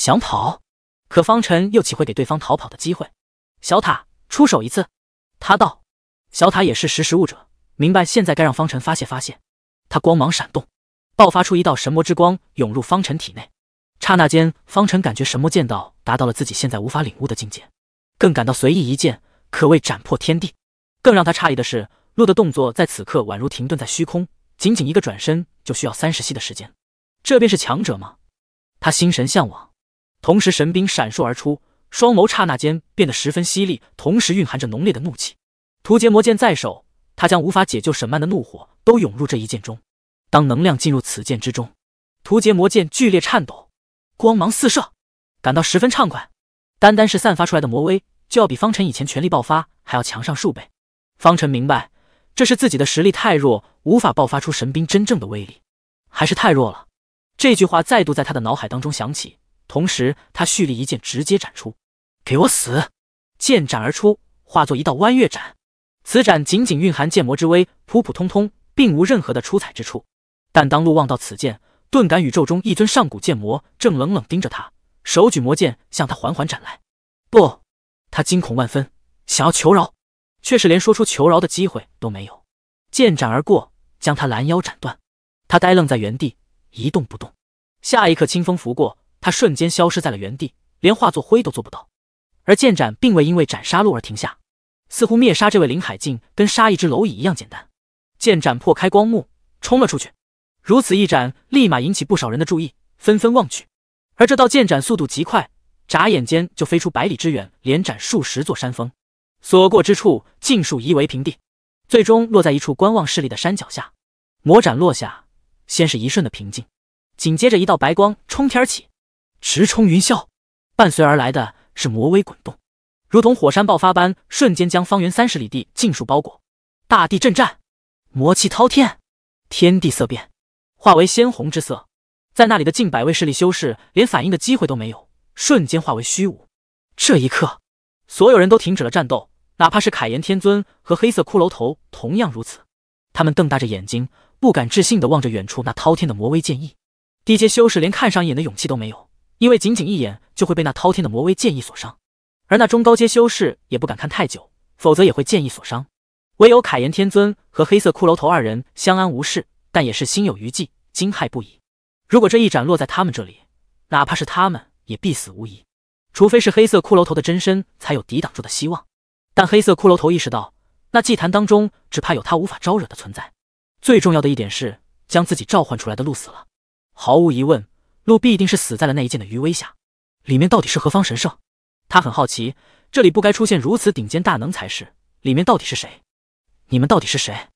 想跑，可方辰又岂会给对方逃跑的机会？小塔出手一次，他道。小塔也是识时务者，明白现在该让方辰发泄发泄。他光芒闪动，爆发出一道神魔之光，涌入方辰体内。刹那间，方辰感觉神魔剑道达到了自己现在无法领悟的境界，更感到随意一剑可谓斩破天地。更让他诧异的是，陆的动作在此刻宛如停顿在虚空，仅仅一个转身就需要三十息的时间。这便是强者吗？他心神向往，同时神兵闪烁而出，双眸刹那间变得十分犀利，同时蕴含着浓烈的怒气。屠劫魔剑在手，他将无法解救沈曼的怒火都涌入这一剑中。当能量进入此剑之中，屠劫魔剑剧烈颤抖，光芒四射，感到十分畅快。单单是散发出来的魔威，就要比方辰以前全力爆发还要强上数倍。方辰明白，这是自己的实力太弱，无法爆发出神兵真正的威力，还是太弱了。这句话再度在他的脑海当中响起，同时他蓄力一剑直接斩出，给我死！剑斩而出，化作一道弯月斩。此斩仅仅蕴含剑魔之威，普普通通，并无任何的出彩之处。但当陆望到此剑，顿感宇宙中一尊上古剑魔正冷冷盯着他，手举魔剑向他缓缓斩来。不，他惊恐万分，想要求饶，却是连说出求饶的机会都没有。剑斩而过，将他拦腰斩断。他呆愣在原地，一动不动。下一刻，清风拂过，他瞬间消失在了原地，连化作灰都做不到。而剑斩并未因为斩杀戮而停下。似乎灭杀这位林海静跟杀一只蝼蚁一样简单，剑斩破开光幕，冲了出去。如此一斩，立马引起不少人的注意，纷纷望去。而这道剑斩速度极快，眨眼间就飞出百里之远，连斩数十座山峰，所过之处尽数夷为平地，最终落在一处观望势力的山脚下。魔斩落下，先是一瞬的平静，紧接着一道白光冲天而起，直冲云霄，伴随而来的是魔威滚动。如同火山爆发般，瞬间将方圆三十里地尽数包裹，大地震颤，魔气滔天，天地色变，化为鲜红之色。在那里的近百位势力修士连反应的机会都没有，瞬间化为虚无。这一刻，所有人都停止了战斗，哪怕是凯炎天尊和黑色骷髅头同样如此。他们瞪大着眼睛，不敢置信的望着远处那滔天的魔威剑意。低阶修士连看上一眼的勇气都没有，因为仅仅一眼就会被那滔天的魔威剑意所伤。而那中高阶修士也不敢看太久，否则也会剑意所伤。唯有凯炎天尊和黑色骷髅头二人相安无事，但也是心有余悸，惊骇不已。如果这一斩落在他们这里，哪怕是他们也必死无疑。除非是黑色骷髅头的真身，才有抵挡住的希望。但黑色骷髅头意识到，那祭坛当中只怕有他无法招惹的存在。最重要的一点是，将自己召唤出来的鹿死了。毫无疑问，鹿必定是死在了那一剑的余威下。里面到底是何方神圣？他很好奇，这里不该出现如此顶尖大能才是。里面到底是谁？你们到底是谁？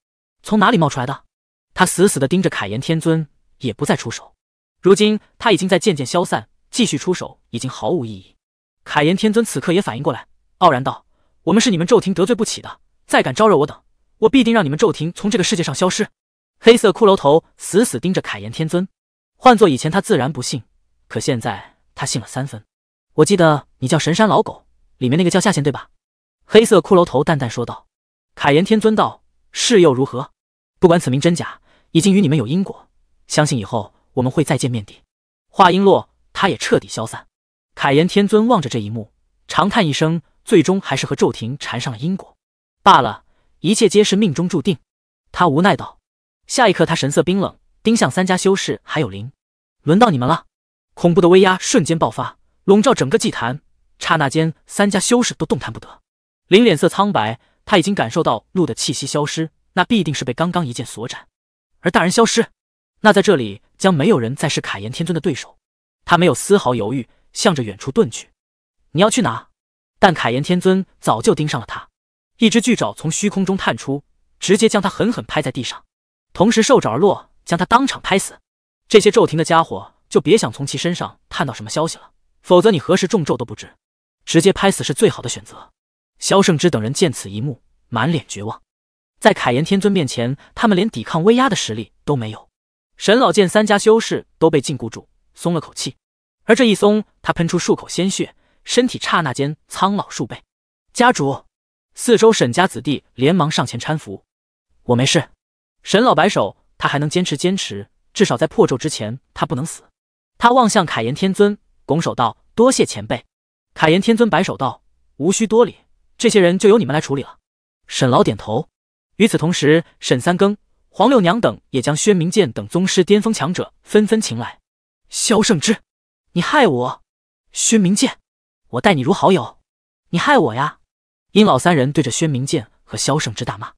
从哪里冒出来的？他死死地盯着凯炎天尊，也不再出手。如今他已经在渐渐消散，继续出手已经毫无意义。凯炎天尊此刻也反应过来，傲然道：“我们是你们咒庭得罪不起的，再敢招惹我等，我必定让你们咒庭从这个世界上消失。”黑色骷髅头死死盯着凯炎天尊，换做以前他自然不信，可现在他信了三分。我记得你叫神山老狗，里面那个叫下线对吧？黑色骷髅头淡淡说道。凯炎天尊道：“是又如何？不管此名真假，已经与你们有因果，相信以后我们会再见面的。”话音落，他也彻底消散。凯炎天尊望着这一幕，长叹一声，最终还是和咒庭缠上了因果。罢了，一切皆是命中注定。他无奈道。下一刻，他神色冰冷，盯向三家修士还有灵，轮到你们了。恐怖的威压瞬间爆发。笼罩整个祭坛，刹那间，三家修士都动弹不得。林脸色苍白，他已经感受到鹿的气息消失，那必定是被刚刚一剑所斩。而大人消失，那在这里将没有人再是凯炎天尊的对手。他没有丝毫犹豫，向着远处遁去。你要去哪？但凯炎天尊早就盯上了他，一只巨爪从虚空中探出，直接将他狠狠拍在地上，同时兽爪而落，将他当场拍死。这些咒庭的家伙，就别想从其身上探到什么消息了。否则你何时中咒都不知，直接拍死是最好的选择。萧胜之等人见此一幕，满脸绝望。在凯炎天尊面前，他们连抵抗威压的实力都没有。沈老见三家修士都被禁锢住，松了口气。而这一松，他喷出数口鲜血，身体刹那间苍老数倍。家主，四周沈家子弟连忙上前搀扶。我没事。沈老摆手，他还能坚持坚持，至少在破咒之前，他不能死。他望向凯炎天尊。拱手道：“多谢前辈。”凯言天尊摆手道：“无需多礼，这些人就由你们来处理了。”沈老点头。与此同时，沈三更、黄六娘等也将宣明剑等宗师巅峰强者纷纷请来。萧胜之，你害我！宣明剑，我待你如好友，你害我呀！殷老三人对着宣明剑和萧胜之大骂。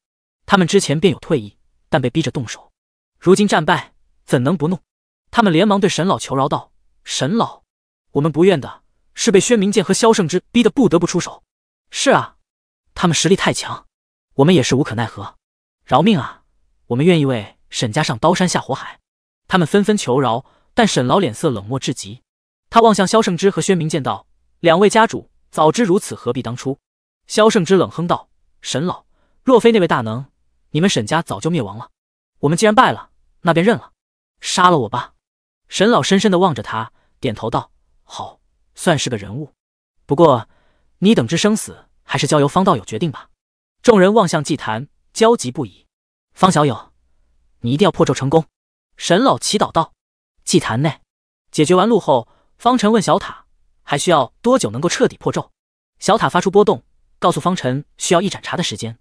他们之前便有退意，但被逼着动手，如今战败，怎能不怒？他们连忙对沈老求饶道：“沈老，我们不愿的是被宣明剑和萧胜之逼得不得不出手。是啊，他们实力太强，我们也是无可奈何。饶命啊！我们愿意为沈家上刀山下火海。”他们纷纷求饶，但沈老脸色冷漠至极。他望向萧胜之和宣明剑道：“两位家主，早知如此，何必当初？”萧胜之冷哼道：“沈老，若非那位大能。”你们沈家早就灭亡了，我们既然败了，那便认了，杀了我吧。沈老深深的望着他，点头道：“好，算是个人物。不过你等之生死，还是交由方道友决定吧。”众人望向祭坛，焦急不已。方小友，你一定要破咒成功。沈老祈祷道。祭坛内解决完路后，方辰问小塔：“还需要多久能够彻底破咒？”小塔发出波动，告诉方辰：“需要一盏茶的时间。”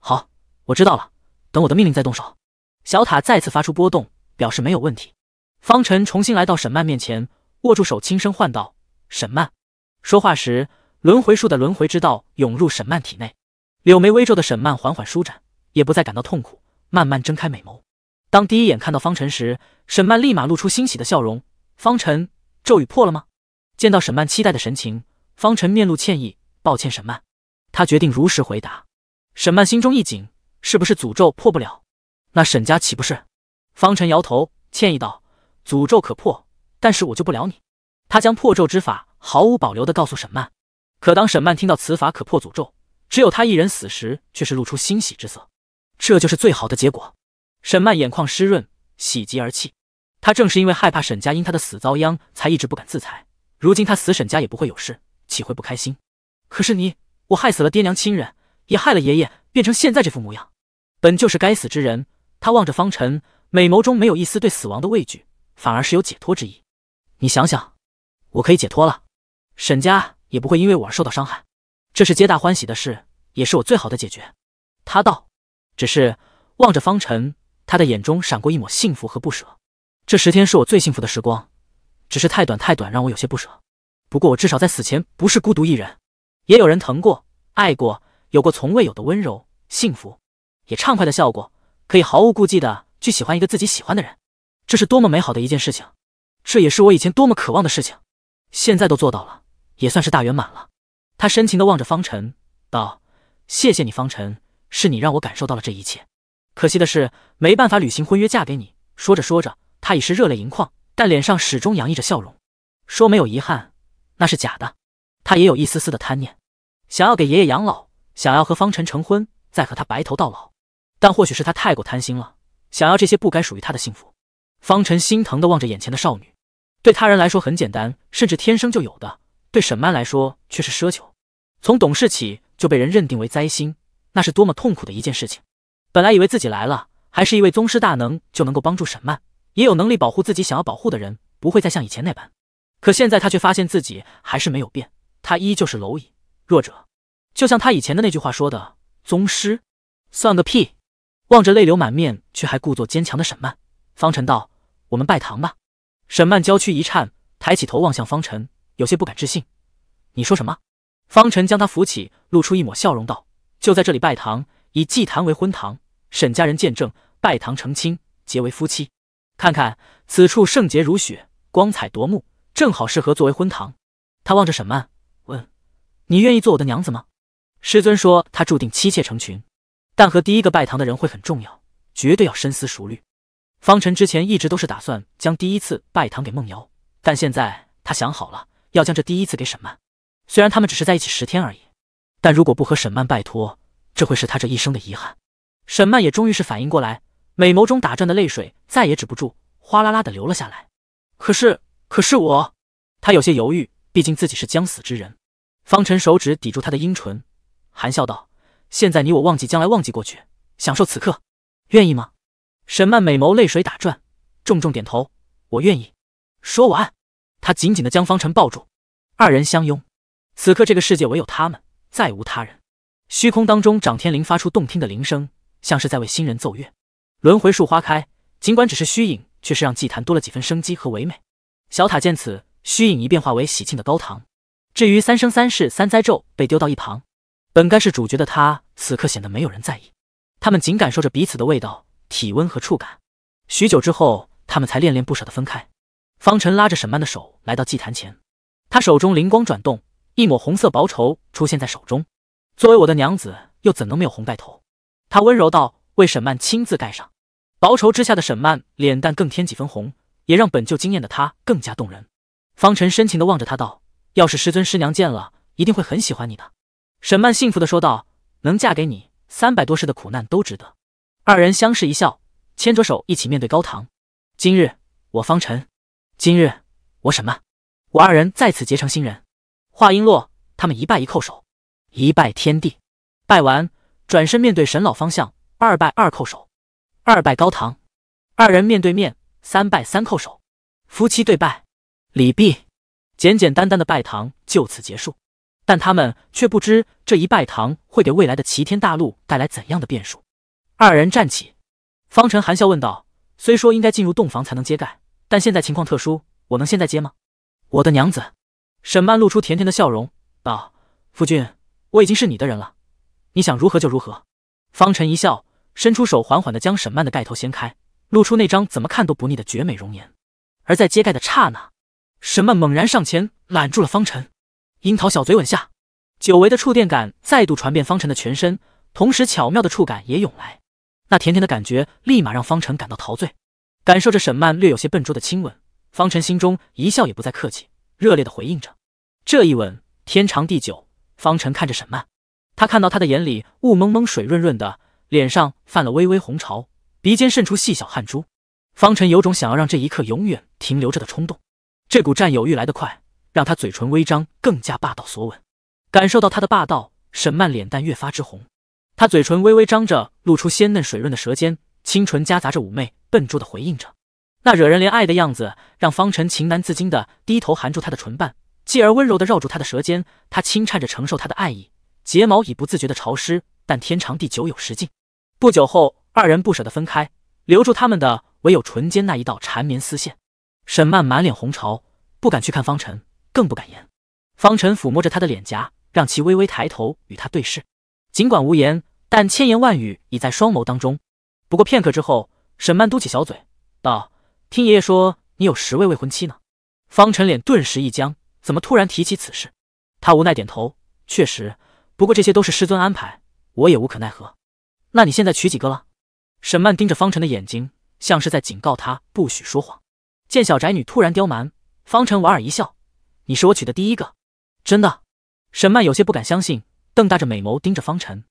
好，我知道了。等我的命令再动手。小塔再次发出波动，表示没有问题。方辰重新来到沈曼面前，握住手，轻声唤道：“沈曼。”说话时，轮回术的轮回之道涌入沈曼体内。柳眉微皱的沈曼缓缓舒展，也不再感到痛苦，慢慢睁开美眸。当第一眼看到方辰时，沈曼立马露出欣喜的笑容。方辰，咒语破了吗？见到沈曼期待的神情，方辰面露歉意：“抱歉，沈曼。”他决定如实回答。沈曼心中一紧。是不是诅咒破不了？那沈家岂不是？方辰摇头，歉意道：“诅咒可破，但是我救不了你。”他将破咒之法毫无保留的告诉沈曼。可当沈曼听到此法可破诅咒，只有他一人死时，却是露出欣喜之色。这就是最好的结果。沈曼眼眶湿润，喜极而泣。他正是因为害怕沈家因他的死遭殃，才一直不敢自裁。如今他死，沈家也不会有事，岂会不开心？可是你，我害死了爹娘亲人，也害了爷爷。变成现在这副模样，本就是该死之人。他望着方辰，美眸中没有一丝对死亡的畏惧，反而是有解脱之意。你想想，我可以解脱了，沈家也不会因为我而受到伤害，这是皆大欢喜的事，也是我最好的解决。他道。只是望着方辰，他的眼中闪过一抹幸福和不舍。这十天是我最幸福的时光，只是太短太短，让我有些不舍。不过我至少在死前不是孤独一人，也有人疼过、爱过。有过从未有的温柔、幸福，也畅快的笑过，可以毫无顾忌的去喜欢一个自己喜欢的人，这是多么美好的一件事情！这也是我以前多么渴望的事情，现在都做到了，也算是大圆满了。他深情的望着方辰，道：“谢谢你，方辰，是你让我感受到了这一切。可惜的是，没办法履行婚约，嫁给你。”说着说着，他已是热泪盈眶，但脸上始终洋溢着笑容。说没有遗憾，那是假的。他也有一丝丝的贪念，想要给爷爷养老。想要和方辰成婚，再和他白头到老，但或许是他太过贪心了，想要这些不该属于他的幸福。方辰心疼的望着眼前的少女，对他人来说很简单，甚至天生就有的，对沈曼来说却是奢求。从懂事起就被人认定为灾星，那是多么痛苦的一件事情。本来以为自己来了，还是一位宗师大能，就能够帮助沈曼，也有能力保护自己想要保护的人，不会再像以前那般。可现在他却发现自己还是没有变，他依旧是蝼蚁弱者。就像他以前的那句话说的：“宗师，算个屁！”望着泪流满面却还故作坚强的沈曼，方辰道：“我们拜堂吧。”沈曼娇躯一颤，抬起头望向方辰，有些不敢置信：“你说什么？”方辰将他扶起，露出一抹笑容道：“就在这里拜堂，以祭坛为婚堂，沈家人见证，拜堂成亲，结为夫妻。看看此处圣洁如雪，光彩夺目，正好适合作为婚堂。”他望着沈曼问：“你愿意做我的娘子吗？”师尊说他注定妻妾成群，但和第一个拜堂的人会很重要，绝对要深思熟虑。方辰之前一直都是打算将第一次拜堂给梦瑶，但现在他想好了，要将这第一次给沈曼。虽然他们只是在一起十天而已，但如果不和沈曼拜托，这会是他这一生的遗憾。沈曼也终于是反应过来，美眸中打转的泪水再也止不住，哗啦啦的流了下来。可是，可是我……他有些犹豫，毕竟自己是将死之人。方辰手指抵住他的阴唇。含笑道：“现在你我忘记将来，忘记过去，享受此刻，愿意吗？”沈曼美眸泪水打转，重重点头：“我愿意。”说完，她紧紧的将方辰抱住，二人相拥。此刻这个世界唯有他们，再无他人。虚空当中，掌天铃发出动听的铃声，像是在为新人奏乐。轮回树花开，尽管只是虚影，却是让祭坛多了几分生机和唯美。小塔见此，虚影一变化为喜庆的高堂。至于三生三世三灾咒，被丢到一旁。本该是主角的他，此刻显得没有人在意。他们仅感受着彼此的味道、体温和触感。许久之后，他们才恋恋不舍的分开。方辰拉着沈曼的手来到祭坛前，他手中灵光转动。一抹红色薄绸出现在手中，作为我的娘子，又怎能没有红盖头？他温柔道：“为沈曼亲自盖上。”薄绸之下的沈曼脸蛋更添几分红，也让本就惊艳的她更加动人。方辰深情的望着她道：“要是师尊师娘见了，一定会很喜欢你的。”沈曼幸福的说道：“能嫁给你，三百多世的苦难都值得。”二人相视一笑，牵着手一起面对高堂。今日我方辰，今日我沈曼，我二人在此结成新人。话音落，他们一拜一叩首，一拜天地，拜完转身面对沈老方向，二拜二叩首，二拜高堂，二人面对面，三拜三叩首，夫妻对拜，礼毕，简简单单的拜堂就此结束。但他们却不知这一拜堂会给未来的齐天大陆带来怎样的变数。二人站起，方辰含笑问道：“虽说应该进入洞房才能揭盖，但现在情况特殊，我能现在揭吗？”我的娘子。沈曼露出甜甜的笑容，道：“夫君，我已经是你的人了，你想如何就如何。”方辰一笑，伸出手，缓缓的将沈曼的盖头掀开，露出那张怎么看都不腻的绝美容颜。而在揭盖的刹那，沈曼猛然上前揽住了方辰，樱桃小嘴吻下，久违的触电感再度传遍方辰的全身，同时巧妙的触感也涌来，那甜甜的感觉立马让方辰感到陶醉。感受着沈曼略有些笨拙的亲吻，方辰心中一笑，也不再客气，热烈的回应着。这一吻天长地久，方辰看着沈曼，他看到她的眼里雾蒙蒙、水润润的，脸上泛了微微红潮，鼻尖渗出细小汗珠。方辰有种想要让这一刻永远停留着的冲动，这股占有欲来得快，让他嘴唇微张，更加霸道索吻。感受到他的霸道，沈曼脸蛋越发之红，她嘴唇微微张着，露出鲜嫩水润的舌尖，清纯夹杂着妩媚，笨拙的回应着。那惹人怜爱的样子，让方辰情难自禁的低头含住她的唇瓣。继而温柔的绕住他的舌尖，他轻颤着承受他的爱意，睫毛已不自觉的潮湿，但天长地久有时尽。不久后，二人不舍得分开，留住他们的唯有唇间那一道缠绵丝线。沈曼满脸红潮，不敢去看方辰，更不敢言。方辰抚摸着他的脸颊，让其微微抬头与他对视，尽管无言，但千言万语已在双眸当中。不过片刻之后，沈曼嘟起小嘴道：“听爷爷说，你有十位未婚妻呢。”方辰脸顿时一僵。怎么突然提起此事？他无奈点头，确实，不过这些都是师尊安排，我也无可奈何。那你现在娶几个了？沈曼盯着方辰的眼睛，像是在警告他不许说谎。见小宅女突然刁蛮，方辰莞尔一笑：“你是我娶的第一个，真的。”沈曼有些不敢相信，瞪大着美眸盯着方辰。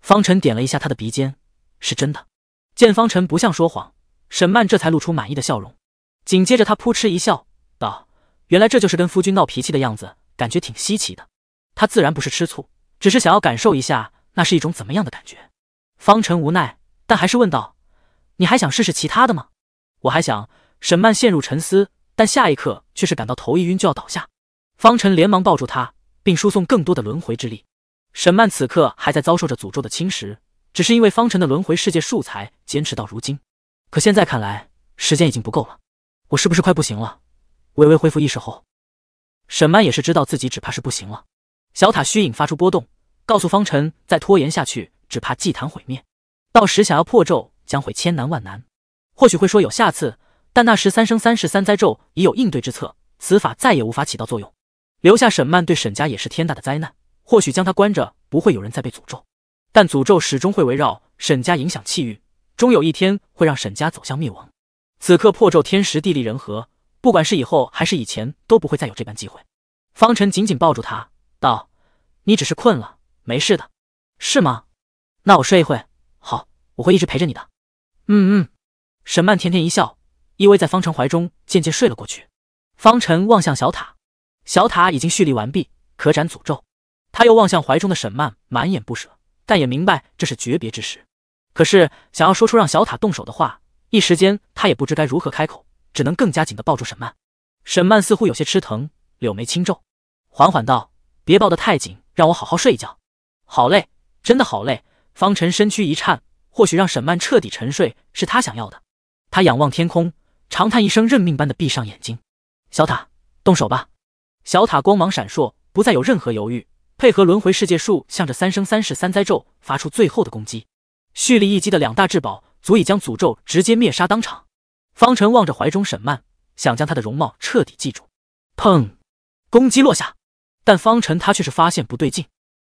方辰点了一下他的鼻尖：“是真的。”见方辰不像说谎，沈曼这才露出满意的笑容。紧接着，他扑哧一笑，道。原来这就是跟夫君闹脾气的样子，感觉挺稀奇的。他自然不是吃醋，只是想要感受一下那是一种怎么样的感觉。方辰无奈，但还是问道：“你还想试试其他的吗？”我还想。沈曼陷入沉思，但下一刻却是感到头一晕就要倒下。方辰连忙抱住她，并输送更多的轮回之力。沈曼此刻还在遭受着诅咒的侵蚀，只是因为方辰的轮回世界术才坚持到如今。可现在看来，时间已经不够了。我是不是快不行了？微微恢复意识后，沈曼也是知道自己只怕是不行了。小塔虚影发出波动，告诉方辰，再拖延下去，只怕祭坛毁灭，到时想要破咒将会千难万难。或许会说有下次，但那时三生三世三灾咒已有应对之策，此法再也无法起到作用。留下沈曼对沈家也是天大的灾难。或许将他关着，不会有人再被诅咒，但诅咒始终会围绕沈家，影响气运，终有一天会让沈家走向灭亡。此刻破咒，天时地利人和。不管是以后还是以前，都不会再有这般机会。方辰紧紧抱住他，道：“你只是困了，没事的，是吗？那我睡一会。好，我会一直陪着你的。”嗯嗯。沈曼甜甜一笑，依偎在方辰怀中，渐渐睡了过去。方辰望向小塔，小塔已经蓄力完毕，可斩诅咒。他又望向怀中的沈曼，满眼不舍，但也明白这是诀别之时。可是想要说出让小塔动手的话，一时间他也不知该如何开口。只能更加紧的抱住沈曼，沈曼似乎有些吃疼，柳眉轻皱，缓缓道：“别抱得太紧，让我好好睡一觉。”好累，真的好累。方辰身躯一颤，或许让沈曼彻底沉睡是他想要的。他仰望天空，长叹一声，认命般的闭上眼睛。小塔，动手吧！小塔光芒闪烁，不再有任何犹豫，配合轮回世界树，向着三生三世三灾咒发出最后的攻击。蓄力一击的两大至宝，足以将诅咒直接灭杀当场。方辰望着怀中沈曼。想将他的容貌彻底记住。砰！攻击落下，但方辰他却是发现不对劲，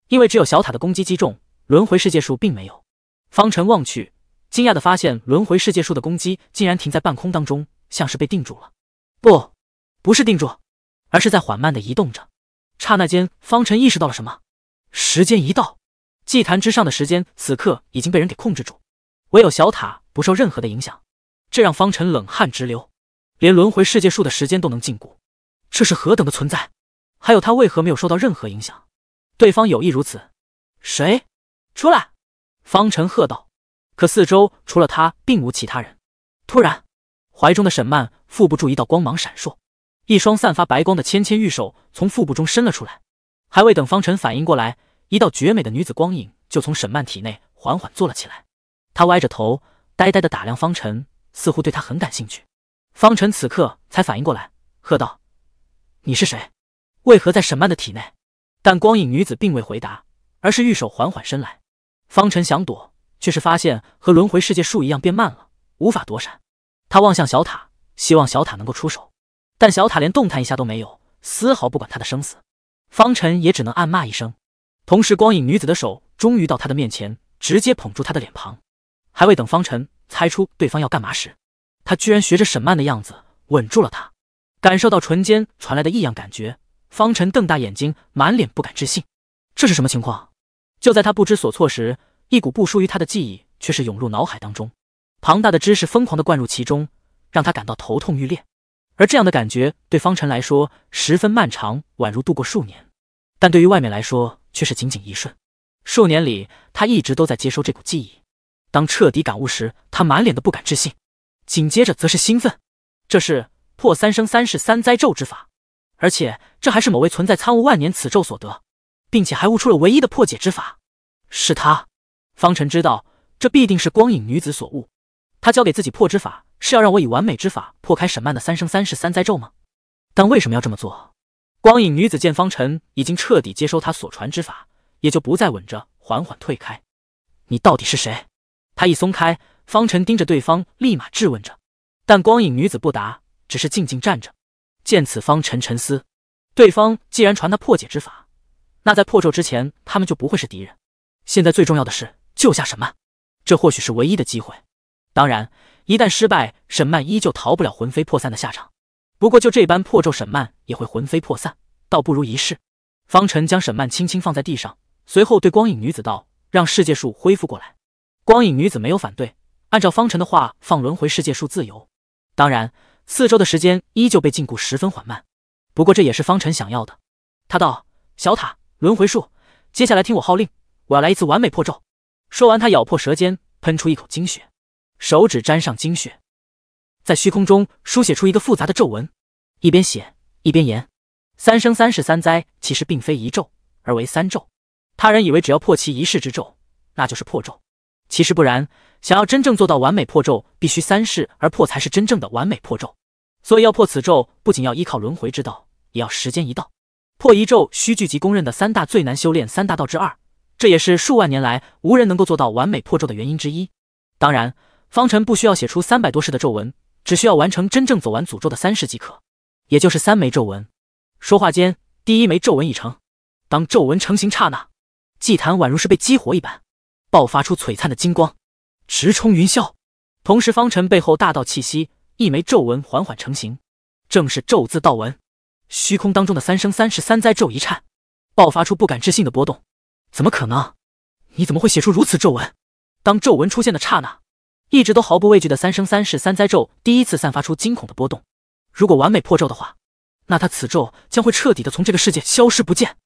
因为只有小塔的攻击击中，轮回世界树并没有。方辰望去，惊讶的发现轮回世界树的攻击竟然停在半空当中，像是被定住了。不，不是定住，而是在缓慢的移动着。刹那间，方辰意识到了什么：时间一到，祭坛之上的时间此刻已经被人给控制住，唯有小塔不受任何的影响，这让方辰冷汗直流。连轮回世界树的时间都能禁锢，这是何等的存在？还有他为何没有受到任何影响？对方有意如此。谁？出来！方辰喝道。可四周除了他，并无其他人。突然，怀中的沈曼腹部处一道光芒闪烁，一双散发白光的纤纤玉手从腹部中伸了出来。还未等方辰反应过来，一道绝美的女子光影就从沈曼体内缓缓坐了起来。她歪着头，呆呆的打量方辰，似乎对他很感兴趣。方辰此刻才反应过来，喝道：“你是谁？为何在沈曼的体内？”但光影女子并未回答，而是玉手缓缓伸来。方辰想躲，却是发现和轮回世界树一样变慢了，无法躲闪。他望向小塔，希望小塔能够出手，但小塔连动弹一下都没有，丝毫不管他的生死。方辰也只能暗骂一声。同时，光影女子的手终于到他的面前，直接捧住他的脸庞。还未等方辰猜出对方要干嘛时，他居然学着沈曼的样子吻住了她，感受到唇间传来的异样感觉，方辰瞪大眼睛，满脸不敢置信。这是什么情况？就在他不知所措时，一股不输于他的记忆却是涌入脑海当中，庞大的知识疯狂的灌入其中，让他感到头痛欲裂。而这样的感觉对方辰来说十分漫长，宛如度过数年；但对于外面来说却是仅仅一瞬。数年里，他一直都在接收这股记忆。当彻底感悟时，他满脸的不敢置信。紧接着则是兴奋，这是破三生三世三灾咒之法，而且这还是某位存在参悟万年此咒所得，并且还悟出了唯一的破解之法，是他。方辰知道这必定是光影女子所悟，他教给自己破之法是要让我以完美之法破开沈曼的三生三世三灾咒吗？但为什么要这么做？光影女子见方辰已经彻底接收他所传之法，也就不再吻着，缓缓退开。你到底是谁？他一松开。方辰盯着对方，立马质问着，但光影女子不答，只是静静站着。见此，方辰沉思：对方既然传他破解之法，那在破咒之前，他们就不会是敌人。现在最重要的是救下沈曼，这或许是唯一的机会。当然，一旦失败，沈曼依旧逃不了魂飞魄散的下场。不过，就这般破咒，沈曼也会魂飞魄散，倒不如一试。方辰将沈曼轻轻放在地上，随后对光影女子道：“让世界树恢复过来。”光影女子没有反对。按照方辰的话，放轮回世界树自由。当然，四周的时间依旧被禁锢，十分缓慢。不过这也是方辰想要的。他道：“小塔，轮回树，接下来听我号令，我要来一次完美破咒。”说完，他咬破舌尖，喷出一口精血，手指沾上精血，在虚空中书写出一个复杂的咒文，一边写一边言：“三生三世三灾，其实并非一咒，而为三咒。他人以为只要破其一世之咒，那就是破咒，其实不然。”想要真正做到完美破咒，必须三世而破才是真正的完美破咒。所以要破此咒，不仅要依靠轮回之道，也要时间一到。破一咒需聚集公认的三大最难修炼三大道之二，这也是数万年来无人能够做到完美破咒的原因之一。当然，方辰不需要写出三百多世的咒文，只需要完成真正走完诅咒的三世即可，也就是三枚咒文。说话间，第一枚咒文已成。当咒文成型刹那，祭坛宛如是被激活一般，爆发出璀璨的金光。直冲云霄，同时方辰背后大道气息，一枚咒文缓缓成型，正是咒字道文。虚空当中的三生三世三灾咒一颤，爆发出不敢置信的波动。怎么可能？你怎么会写出如此咒文？当咒文出现的刹那，一直都毫不畏惧的三生三世三灾咒第一次散发出惊恐的波动。如果完美破咒的话，那他此咒将会彻底的从这个世界消失不见。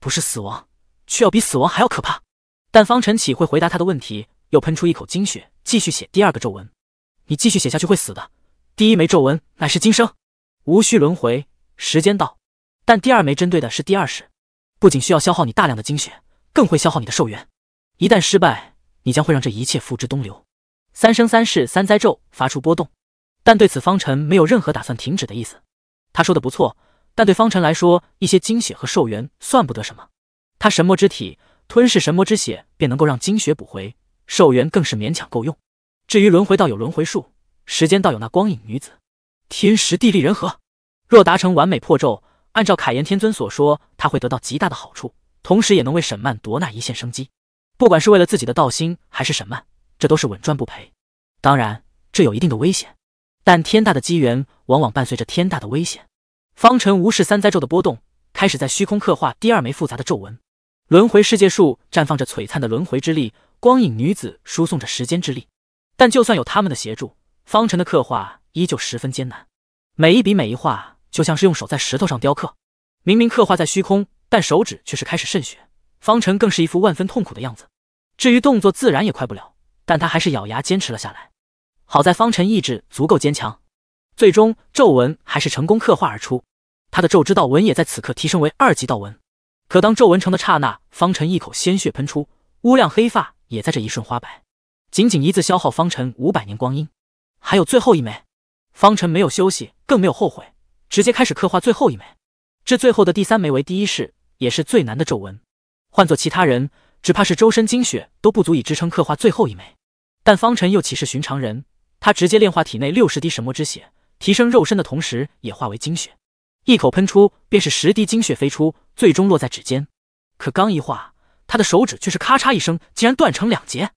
不是死亡，却要比死亡还要可怕。但方辰岂会回答他的问题？又喷出一口精血，继续写第二个咒文。你继续写下去会死的。第一枚咒文乃是今生，无需轮回，时间到。但第二枚针对的是第二世，不仅需要消耗你大量的精血，更会消耗你的寿元。一旦失败，你将会让这一切付之东流。三生三世三灾咒发出波动，但对此方辰没有任何打算停止的意思。他说的不错，但对方辰来说，一些精血和寿元算不得什么。他神魔之体吞噬神魔之血，便能够让精血补回，寿元更是勉强够用。至于轮回道有轮回术，时间道有那光影女子，天时地利人和。若达成完美破咒，按照凯炎天尊所说，他会得到极大的好处，同时也能为沈曼夺那一线生机。不管是为了自己的道心，还是沈曼，这都是稳赚不赔。当然，这有一定的危险，但天大的机缘往往伴随着天大的危险。方辰无视三灾咒的波动，开始在虚空刻画第二枚复杂的咒文。轮回世界树绽放着璀璨的轮回之力，光影女子输送着时间之力。但就算有他们的协助，方辰的刻画依旧十分艰难，每一笔每一画。就像是用手在石头上雕刻，明明刻画在虚空，但手指却是开始渗血。方辰更是一副万分痛苦的样子。至于动作，自然也快不了，但他还是咬牙坚持了下来。好在方辰意志足够坚强，最终咒文还是成功刻画而出。他的咒之道文也在此刻提升为二级道文。可当咒文成的刹那，方辰一口鲜血喷出，乌亮黑发也在这一瞬花白。仅仅一字消耗方辰五百年光阴。还有最后一枚，方辰没有休息，更没有后悔。直接开始刻画最后一枚，这最后的第三枚为第一式，也是最难的咒文。换做其他人，只怕是周身精血都不足以支撑刻画最后一枚。但方辰又岂是寻常人？他直接炼化体内六十滴神魔之血，提升肉身的同时，也化为精血，一口喷出，便是十滴精血飞出，最终落在指尖。可刚一化，他的手指却是咔嚓一声，竟然断成两截，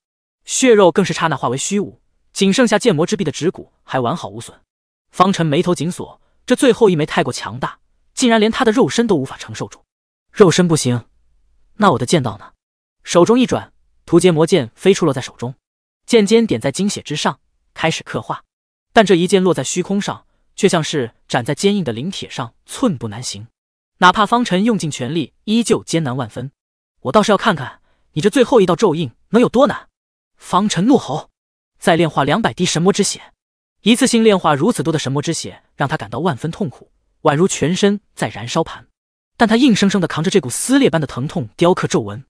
血肉更是刹那化为虚无，仅剩下剑魔之臂的指骨还完好无损。方辰眉头紧锁。这最后一枚太过强大，竟然连他的肉身都无法承受住。肉身不行，那我的剑道呢？手中一转，屠劫魔剑飞出，落在手中，剑尖点在精血之上，开始刻画。但这一剑落在虚空上，却像是斩在坚硬的灵铁上，寸步难行。哪怕方辰用尽全力，依旧艰难万分。我倒是要看看你这最后一道咒印能有多难！方辰怒吼：“再炼化两百滴神魔之血！”一次性炼化如此多的神魔之血，让他感到万分痛苦，宛如全身在燃烧盘。但他硬生生的扛着这股撕裂般的疼痛，雕刻咒纹。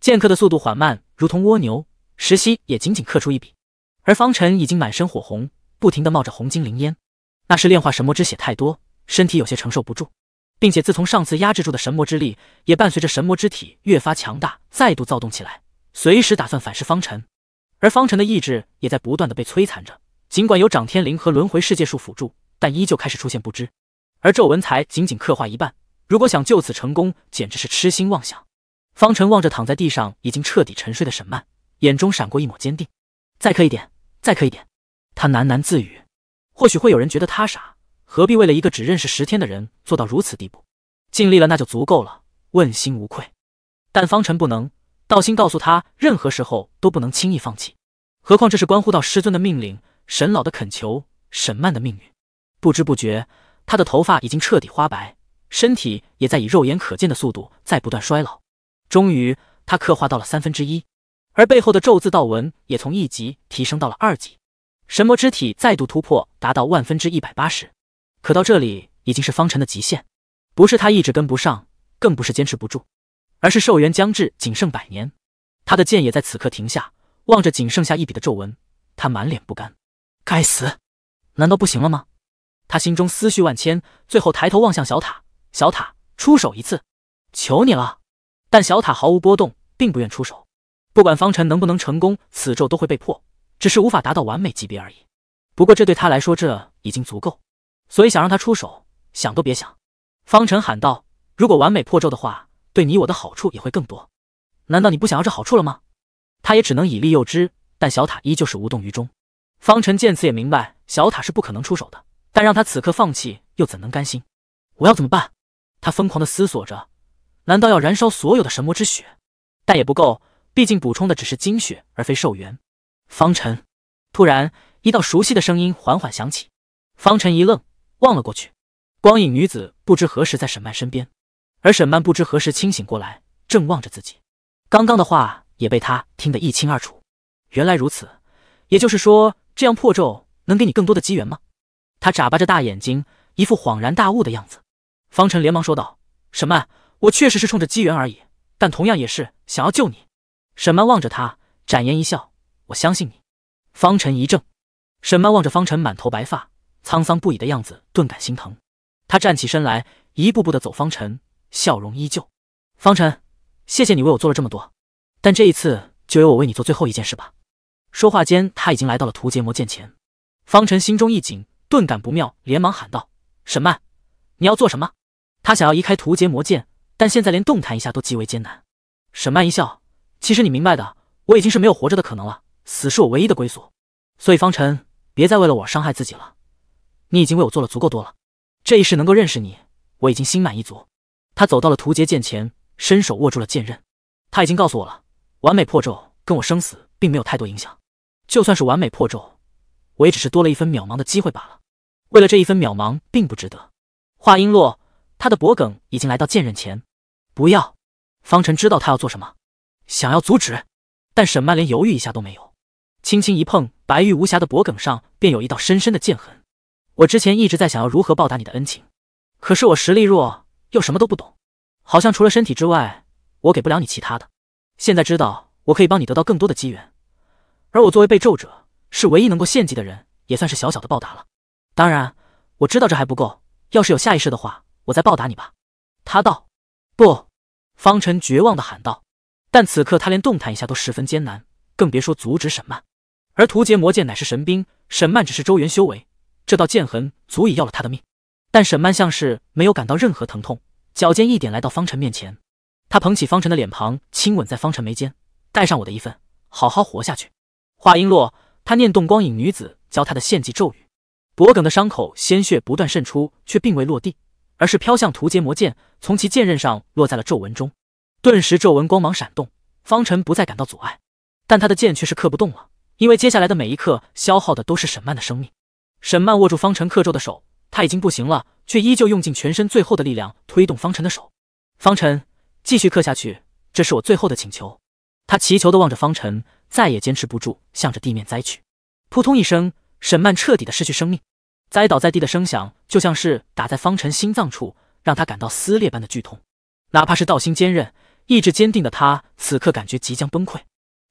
剑刻的速度缓慢，如同蜗牛。石溪也仅仅刻出一笔，而方辰已经满身火红，不停的冒着红精灵烟。那是炼化神魔之血太多，身体有些承受不住，并且自从上次压制住的神魔之力，也伴随着神魔之体越发强大，再度躁动起来，随时打算反噬方辰。而方辰的意志也在不断的被摧残着。尽管有掌天灵和轮回世界树辅助，但依旧开始出现不知。而皱纹才仅仅刻画一半，如果想就此成功，简直是痴心妄想。方辰望着躺在地上已经彻底沉睡的沈曼，眼中闪过一抹坚定。再刻一点，再刻一点。他喃喃自语。或许会有人觉得他傻，何必为了一个只认识十天的人做到如此地步？尽力了，那就足够了，问心无愧。但方辰不能，道心告诉他，任何时候都不能轻易放弃。何况这是关乎到师尊的命令。沈老的恳求，沈曼的命运。不知不觉，他的头发已经彻底花白，身体也在以肉眼可见的速度在不断衰老。终于，他刻画到了三分之一，而背后的咒字道纹也从一级提升到了二级，神魔之体再度突破，达到万分之一百八十。可到这里已经是方辰的极限，不是他意志跟不上，更不是坚持不住，而是寿元将至，仅剩百年。他的剑也在此刻停下，望着仅剩下一笔的咒纹，他满脸不甘。该死，难道不行了吗？他心中思绪万千，最后抬头望向小塔，小塔出手一次，求你了。但小塔毫无波动，并不愿出手。不管方辰能不能成功，此咒都会被破，只是无法达到完美级别而已。不过这对他来说，这已经足够，所以想让他出手，想都别想。方辰喊道：“如果完美破咒的话，对你我的好处也会更多。难道你不想要这好处了吗？”他也只能以利诱之，但小塔依旧是无动于衷。方辰见此也明白，小塔是不可能出手的，但让他此刻放弃，又怎能甘心？我要怎么办？他疯狂的思索着，难道要燃烧所有的神魔之血？但也不够，毕竟补充的只是精血，而非寿元。方辰，突然一道熟悉的声音缓缓响起，方辰一愣，望了过去，光影女子不知何时在沈曼身边，而沈曼不知何时清醒过来，正望着自己。刚刚的话也被他听得一清二楚。原来如此，也就是说。这样破咒能给你更多的机缘吗？他眨巴着大眼睛，一副恍然大悟的样子。方辰连忙说道：“沈曼，我确实是冲着机缘而已，但同样也是想要救你。”沈曼望着他，展颜一笑：“我相信你。”方辰一怔，沈曼望着方辰满头白发、沧桑不已的样子，顿感心疼。他站起身来，一步步的走方辰，笑容依旧。方辰，谢谢你为我做了这么多，但这一次就由我为你做最后一件事吧。说话间，他已经来到了屠劫魔剑前。方辰心中一紧，顿感不妙，连忙喊道：“沈曼，你要做什么？”他想要移开屠劫魔剑，但现在连动弹一下都极为艰难。沈曼一笑：“其实你明白的，我已经是没有活着的可能了，死是我唯一的归宿。所以方辰，别再为了我伤害自己了。你已经为我做了足够多了，这一世能够认识你，我已经心满意足。”他走到了屠杰剑前，伸手握住了剑刃。他已经告诉我了，完美破咒跟我生死并没有太多影响。就算是完美破咒，我也只是多了一分渺茫的机会罢了。为了这一分渺茫，并不值得。话音落，他的脖梗已经来到剑刃前。不要！方辰知道他要做什么，想要阻止，但沈曼连犹豫一下都没有，轻轻一碰，白玉无瑕的脖梗上便有一道深深的剑痕。我之前一直在想要如何报答你的恩情，可是我实力弱，又什么都不懂，好像除了身体之外，我给不了你其他的。现在知道我可以帮你得到更多的机缘。而我作为被咒者，是唯一能够献祭的人，也算是小小的报答了。当然，我知道这还不够，要是有下一世的话，我再报答你吧。他道。不，方辰绝望的喊道。但此刻他连动弹一下都十分艰难，更别说阻止沈曼。而屠杰魔剑乃是神兵，沈曼只是周元修为，这道剑痕足以要了他的命。但沈曼像是没有感到任何疼痛，脚尖一点来到方辰面前，他捧起方辰的脸庞，亲吻在方辰眉间，带上我的一份，好好活下去。话音落，他念动光影女子教他的献祭咒语，脖梗的伤口鲜血不断渗出，却并未落地，而是飘向屠杰魔剑，从其剑刃上落在了皱纹中。顿时皱纹光芒闪动，方辰不再感到阻碍，但他的剑却是刻不动了，因为接下来的每一刻消耗的都是沈曼的生命。沈曼握住方辰刻咒的手，他已经不行了，却依旧用尽全身最后的力量推动方辰的手。方辰，继续刻下去，这是我最后的请求。他祈求的望着方辰。再也坚持不住，向着地面栽去。扑通一声，沈曼彻底的失去生命，栽倒在地的声响就像是打在方辰心脏处，让他感到撕裂般的剧痛。哪怕是道心坚韧、意志坚定的他，此刻感觉即将崩溃。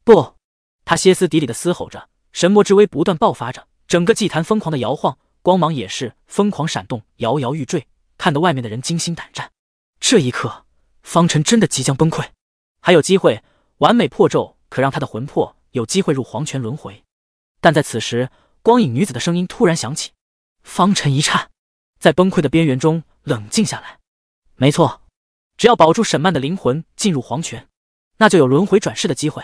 不，他歇斯底里的嘶吼着，神魔之威不断爆发着，整个祭坛疯狂的摇晃，光芒也是疯狂闪动，摇摇欲坠，看得外面的人惊心胆战。这一刻，方辰真的即将崩溃。还有机会，完美破咒。可让他的魂魄有机会入黄泉轮回，但在此时，光影女子的声音突然响起。方辰一颤，在崩溃的边缘中冷静下来。没错，只要保住沈曼的灵魂进入黄泉，那就有轮回转世的机会。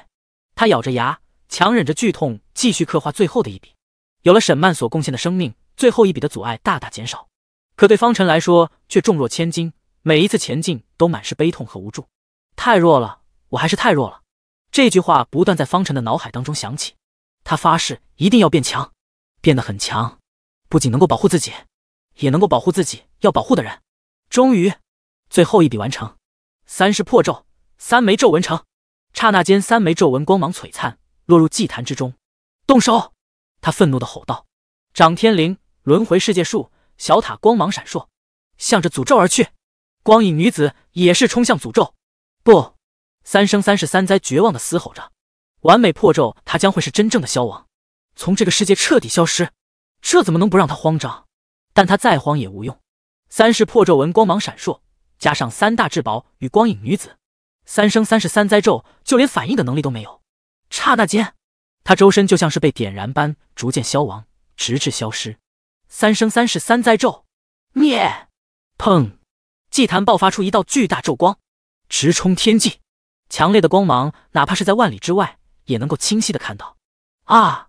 他咬着牙，强忍着剧痛，继续刻画最后的一笔。有了沈曼所贡献的生命，最后一笔的阻碍大大减少。可对方辰来说却重若千斤，每一次前进都满是悲痛和无助。太弱了，我还是太弱了。这句话不断在方辰的脑海当中响起，他发誓一定要变强，变得很强，不仅能够保护自己，也能够保护自己要保护的人。终于，最后一笔完成，三式破咒，三枚咒文成。刹那间，三枚咒文光芒璀璨，落入祭坛之中。动手！他愤怒的吼道：“掌天灵，轮回世界树，小塔光芒闪烁，向着诅咒而去。”光影女子也是冲向诅咒，不。三生三世三灾绝望的嘶吼着，完美破咒，他将会是真正的消亡，从这个世界彻底消失。这怎么能不让他慌张？但他再慌也无用。三世破咒文光芒闪烁，加上三大至宝与光影女子，三生三世三灾咒就连反应的能力都没有。刹那间，他周身就像是被点燃般逐渐消亡，直至消失。三生三世三灾咒灭！砰！祭坛爆发出一道巨大咒光，直冲天际。强烈的光芒，哪怕是在万里之外，也能够清晰的看到。啊！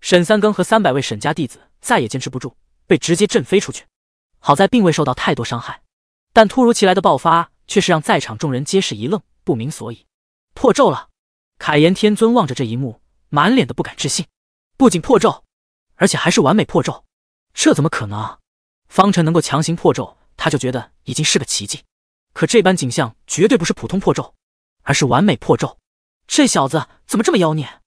沈三更和三百位沈家弟子再也坚持不住，被直接震飞出去。好在并未受到太多伤害，但突如其来的爆发却是让在场众人皆是一愣，不明所以。破咒了！凯炎天尊望着这一幕，满脸的不敢置信。不仅破咒，而且还是完美破咒，这怎么可能？方辰能够强行破咒，他就觉得已经是个奇迹。可这般景象绝对不是普通破咒。而是完美破咒，这小子怎么这么妖孽？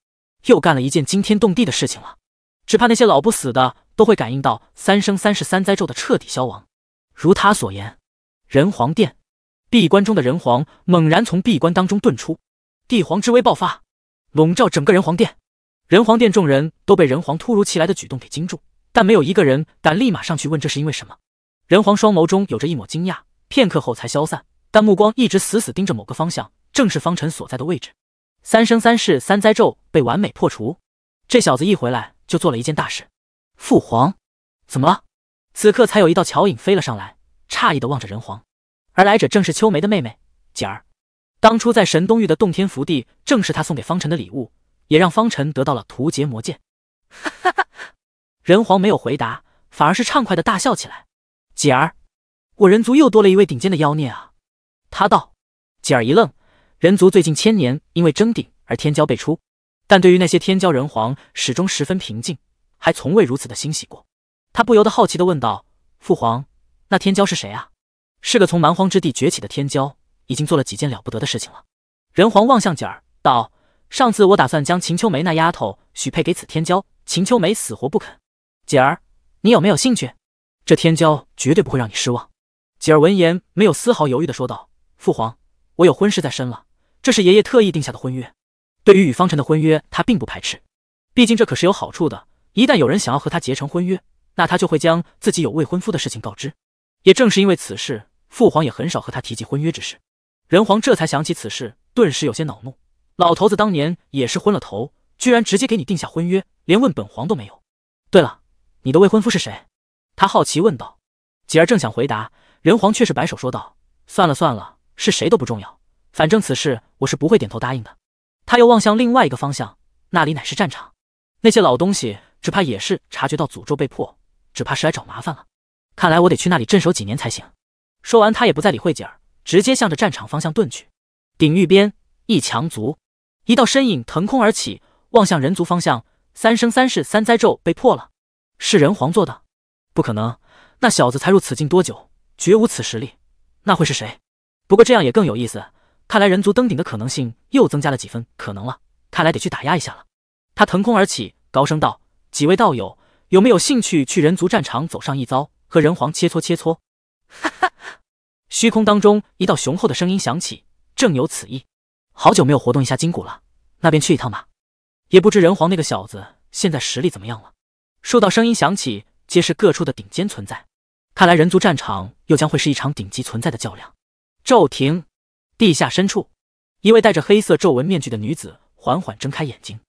又干了一件惊天动地的事情了。只怕那些老不死的都会感应到三生三世三灾咒的彻底消亡。如他所言，人皇殿闭关中的人皇猛然从闭关当中遁出，帝皇之威爆发，笼罩整个人皇殿。人皇殿众人都被人皇突如其来的举动给惊住，但没有一个人敢立马上去问这是因为什么。人皇双眸中有着一抹惊讶，片刻后才消散，但目光一直死死盯着某个方向，正是方辰所在的位置。三生三世三灾咒被完美破除，这小子一回来就做了一件大事。父皇，怎么了？此刻才有一道巧影飞了上来，诧异的望着人皇，而来者正是秋梅的妹妹锦儿。当初在神东域的洞天福地，正是他送给方辰的礼物，也让方辰得到了屠劫魔剑。哈哈哈！人皇没有回答，反而是畅快的大笑起来。姐儿，我人族又多了一位顶尖的妖孽啊！他道。姐儿一愣。人族最近千年因为争顶而天骄辈出，但对于那些天骄人皇始终十分平静，还从未如此的欣喜过。他不由得好奇的问道：“父皇，那天骄是谁啊？是个从蛮荒之地崛起的天骄，已经做了几件了不得的事情了。”人皇望向锦儿道：“上次我打算将秦秋梅那丫头许配给此天骄，秦秋梅死活不肯。锦儿，你有没有兴趣？这天骄绝对不会让你失望。”锦儿闻言没有丝毫犹豫的说道：“父皇，我有婚事在身了。”这是爷爷特意定下的婚约，对于与方辰的婚约，他并不排斥，毕竟这可是有好处的。一旦有人想要和他结成婚约，那他就会将自己有未婚夫的事情告知。也正是因为此事，父皇也很少和他提及婚约之事。人皇这才想起此事，顿时有些恼怒。老头子当年也是昏了头，居然直接给你定下婚约，连问本皇都没有。对了，你的未婚夫是谁？他好奇问道。吉儿正想回答，人皇却是摆手说道：“算了算了，是谁都不重要。”反正此事我是不会点头答应的。他又望向另外一个方向，那里乃是战场。那些老东西只怕也是察觉到诅咒被破，只怕是来找麻烦了。看来我得去那里镇守几年才行。说完，他也不再理会姐儿，直接向着战场方向遁去。顶域边，一强族，一道身影腾空而起，望向人族方向。三生三世三灾咒被破了，是人皇做的？不可能，那小子才入此境多久，绝无此实力。那会是谁？不过这样也更有意思。看来人族登顶的可能性又增加了几分可能了，看来得去打压一下了。他腾空而起，高声道：“几位道友，有没有兴趣去人族战场走上一遭，和人皇切磋切磋？”哈哈！虚空当中，一道雄厚的声音响起，正有此意。好久没有活动一下筋骨了，那便去一趟吧。也不知人皇那个小子现在实力怎么样了。数道声音响起，皆是各处的顶尖存在。看来人族战场又将会是一场顶级存在的较量。骤停。地下深处，一位戴着黑色皱纹面具的女子缓缓睁开眼睛。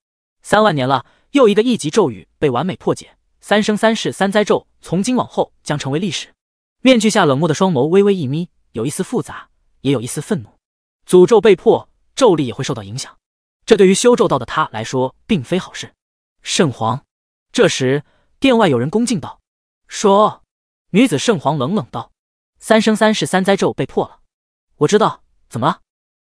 三万年了，又一个一级咒语被完美破解，三生三世三灾咒从今往后将成为历史。面具下冷漠的双眸微微一眯，有一丝复杂，也有一丝愤怒。诅咒被破，咒力也会受到影响，这对于修咒道的他来说并非好事。圣皇，这时殿外有人恭敬道：“说。”女子圣皇冷冷道：“三生三世三灾咒被破了，我知道。”怎么了？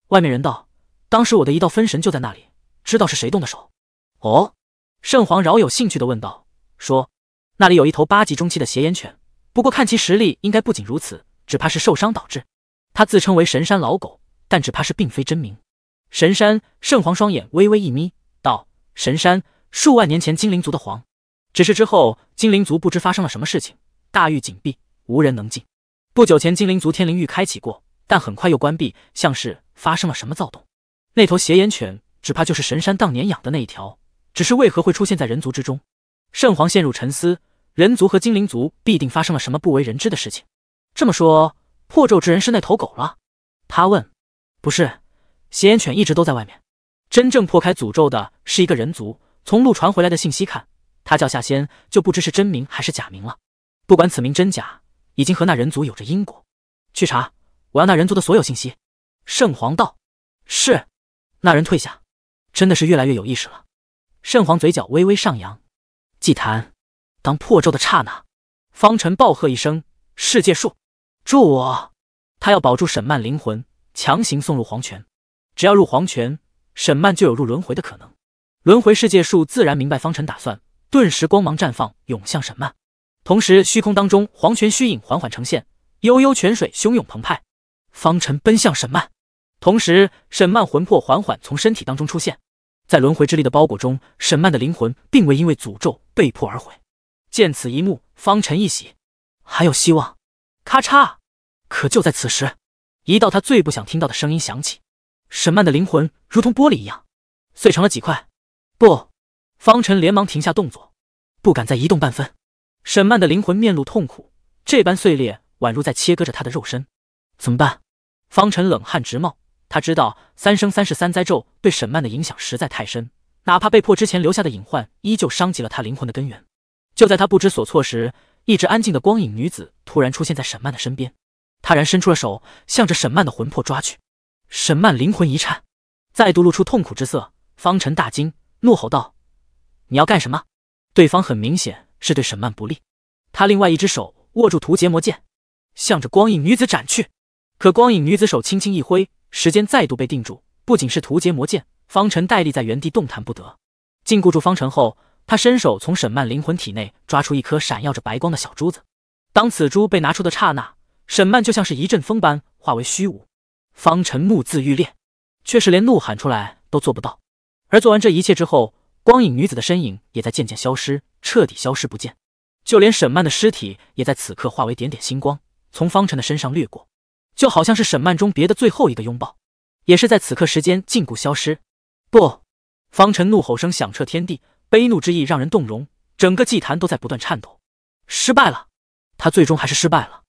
外面人道，当时我的一道分神就在那里，知道是谁动的手。哦，圣皇饶有兴趣的问道，说那里有一头八级中期的邪眼犬，不过看其实力应该不仅如此，只怕是受伤导致。他自称为神山老狗，但只怕是并非真名。神山圣皇双眼微微一眯，道：神山数万年前精灵族的皇，只是之后精灵族不知发生了什么事情，大狱紧闭，无人能进。不久前精灵族天灵域开启过。但很快又关闭，像是发生了什么躁动。那头邪眼犬，只怕就是神山当年养的那一条。只是为何会出现在人族之中？圣皇陷入沉思，人族和精灵族必定发生了什么不为人知的事情。这么说，破咒之人是那头狗了？他问。不是，邪眼犬一直都在外面。真正破开诅咒的是一个人族。从路传回来的信息看，他叫夏仙，就不知是真名还是假名了。不管此名真假，已经和那人族有着因果。去查。我要那人族的所有信息。圣皇道：“是。”那人退下，真的是越来越有意识了。圣皇嘴角微微上扬。祭坛，当破咒的刹那，方辰暴喝一声：“世界树，助我！”他要保住沈曼灵魂，强行送入黄泉。只要入黄泉，沈曼就有入轮回的可能。轮回世界树自然明白方辰打算，顿时光芒绽放，涌向沈曼。同时，虚空当中黄泉虚影缓缓呈现，悠悠泉水汹涌澎湃。方辰奔向沈曼，同时沈曼魂魄缓缓从身体当中出现。在轮回之力的包裹中，沈曼的灵魂并未因为诅咒被迫而毁。见此一幕，方辰一喜，还有希望。咔嚓！可就在此时，一道他最不想听到的声音响起，沈曼的灵魂如同玻璃一样碎成了几块。不，方辰连忙停下动作，不敢再移动半分。沈曼的灵魂面露痛苦，这般碎裂宛如在切割着他的肉身。怎么办？方辰冷汗直冒。他知道三生三世三灾咒对沈曼的影响实在太深，哪怕被迫之前留下的隐患，依旧伤及了他灵魂的根源。就在他不知所措时，一直安静的光影女子突然出现在沈曼的身边，他然伸出了手，向着沈曼的魂魄抓去。沈曼灵魂一颤，再度露出痛苦之色。方辰大惊，怒吼道：“你要干什么？”对方很明显是对沈曼不利。他另外一只手握住屠劫魔剑，向着光影女子斩去。可光影女子手轻轻一挥。时间再度被定住，不仅是屠劫魔剑，方辰呆立在原地动弹不得。禁锢住方辰后，他伸手从沈曼灵魂体内抓出一颗闪耀着白光的小珠子。当此珠被拿出的刹那，沈曼就像是一阵风般化为虚无。方辰目眦欲裂，却是连怒喊出来都做不到。而做完这一切之后，光影女子的身影也在渐渐消失，彻底消失不见。就连沈曼的尸体也在此刻化为点点星光，从方辰的身上掠过。就好像是沈曼中别的最后一个拥抱，也是在此刻时间禁锢消失。不，方辰怒吼声响彻天地，悲怒之意让人动容，整个祭坛都在不断颤抖。失败了，他最终还是失败了，